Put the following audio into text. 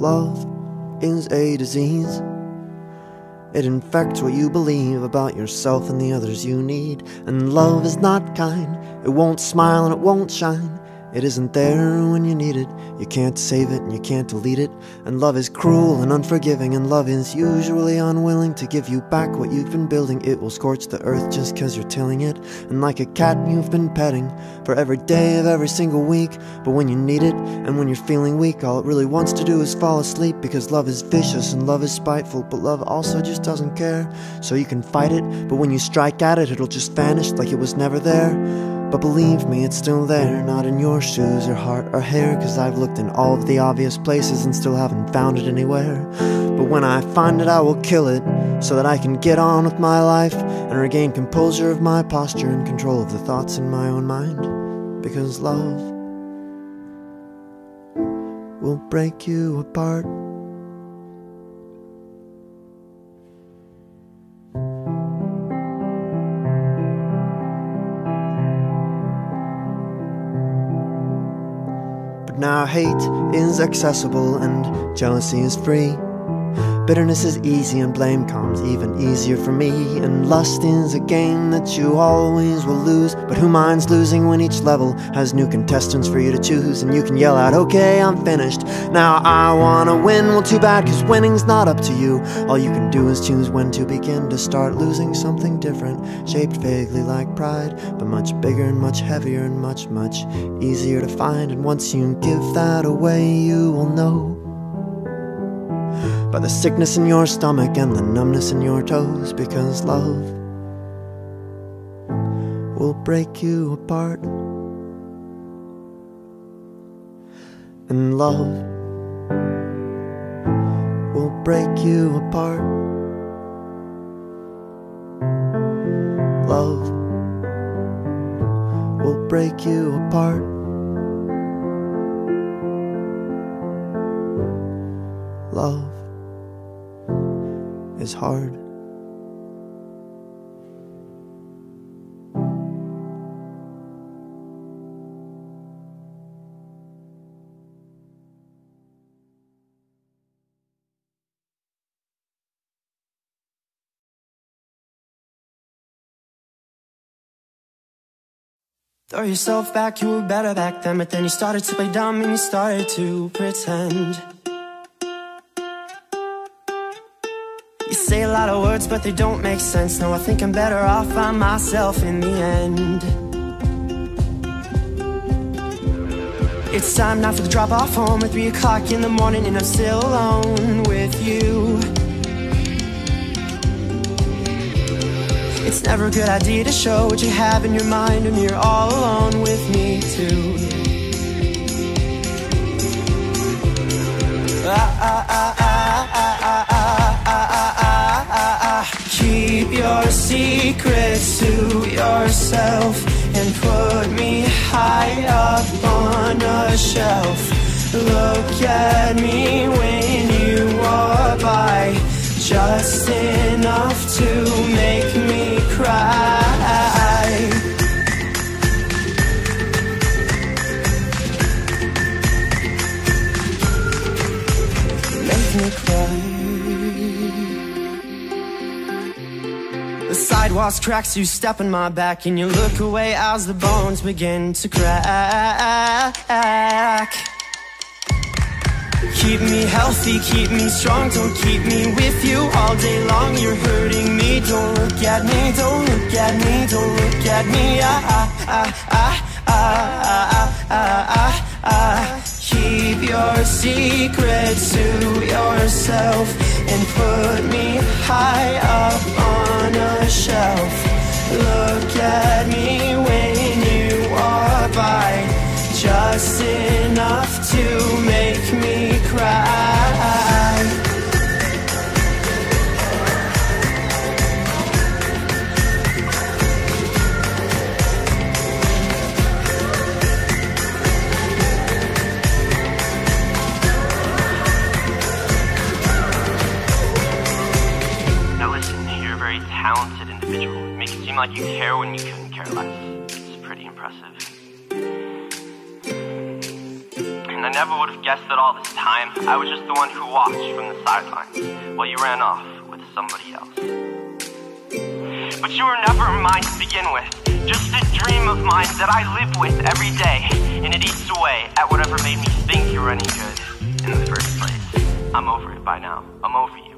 Love is a disease. It infects what you believe about yourself and the others you need. And love is not kind, it won't smile and it won't shine. It isn't there when you need it. You can't save it and you can't delete it. And love is cruel and unforgiving, and love is usually unwilling to give you back what you've been building. It will scorch the earth just cause you're tilling it. And like a cat you've been petting for every day of every single week. But when you need it and when you're feeling weak, all it really wants to do is fall asleep because love is vicious and love is spiteful, but love also just doesn't care. So you can fight it, but when you strike at it, it'll just vanish like it was never there. But believe me, it's still there, not in your shoes or heart or hair, cause I've looked in all of the obvious places and still haven't found it anywhere. But when I find it, I will kill it, so that I can get on with my life and regain composure of my posture and control of the thoughts in my own mind. Because love will break you apart. Now hate is accessible and jealousy is free. Bitterness is easy and blame comes even easier for me. And lust is a game that you always will lose. But who minds losing when each level has new contestants for you to choose? And you can yell out, okay, I'm finished. Now I wanna win. Well, too bad, cause winning's not up to you. All you can do is choose when to begin to start losing something different, shaped vaguely like pride, but much bigger and much heavier and much, much easier to find. And once you give that away, you will know by the sickness in your stomach and the numbness in your toes because love will break you apart. And love will break you apart. Love will break you apart. Love is hard. Throw yourself back, you were better back then, but then you started to play dumb and you started to pretend. You say a lot of words, but they don't make sense. No, I think I'm better off by myself in the end. It's time now for the drop off home at 3 o'clock in the morning, and I'm still alone with you. It's never a good idea to show what you have in your mind when you're all alone with me, too. Ah, ah, ah, secrets to yourself and put me high up on a shelf. Look at me when you walk by, just enough to make me cry. Make me cry. Sidewalks, cracks, you step on my back And you look away as the bones begin to crack. Keep me healthy, keep me strong Don't keep me with you all day long. You're hurting me, don't look at me Don't look at me, don't look at me. Ah, ah, ah, ah, ah, ah, ah, ah, ah. Keep your secrets to yourself And put me high up shelf. Look at me when you walk by, just enough to make me cry. Talented individual. Make it seem like you care when you couldn't care less. It's pretty impressive. And I never would have guessed that all this time I was just the one who watched from the sidelines while you ran off with somebody else. But you were never mine to begin with, just a dream of mine that I live with every day, and it eats away at whatever made me think you were any good in the first place. I'm over it by now. I'm over you.